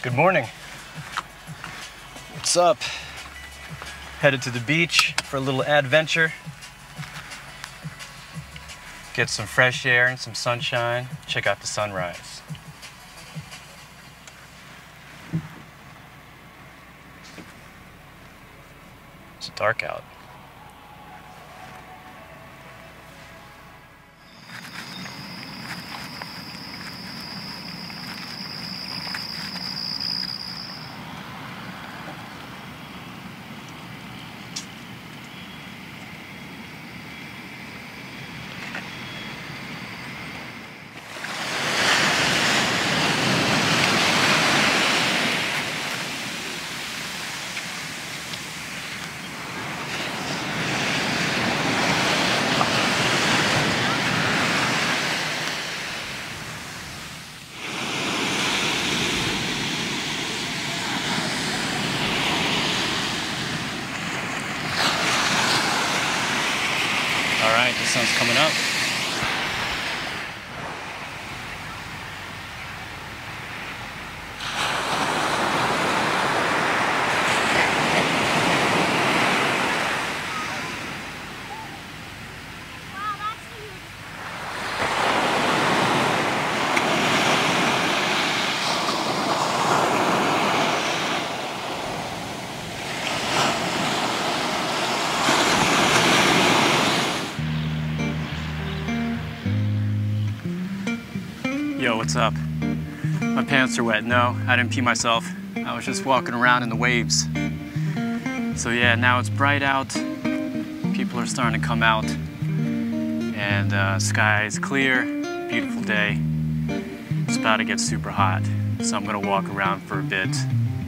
Good morning. What's up? Headed to the beach for a little adventure. Get some fresh air and some sunshine. Check out the sunrise. It's dark out. The sun's coming up. Yo, what's up? My pants are wet. No, I didn't pee myself. I was just walking around in the waves. So yeah, now it's bright out. People are starting to come out. And uh, sky is clear. Beautiful day. It's about to get super hot. So I'm gonna walk around for a bit,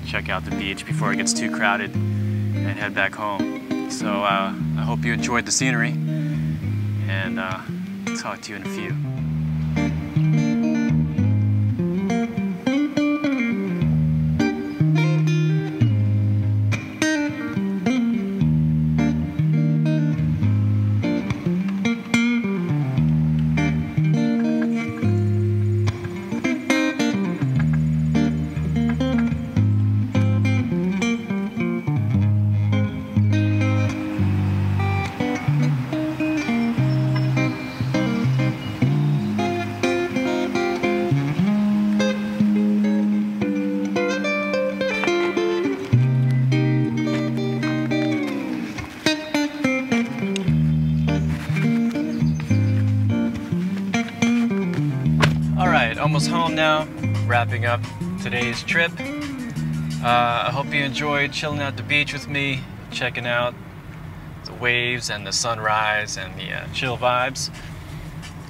check out the beach before it gets too crowded, and head back home. So uh, I hope you enjoyed the scenery. And uh, talk to you in a few. Almost home now. Wrapping up today's trip. Uh, I hope you enjoyed chilling out the beach with me, checking out the waves and the sunrise and the uh, chill vibes.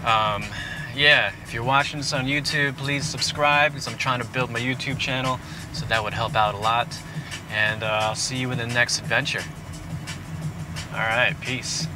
Um, yeah, if you're watching this on YouTube, please subscribe because I'm trying to build my YouTube channel, so that would help out a lot. And uh, I'll see you in the next adventure. All right, peace.